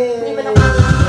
Yeah. ba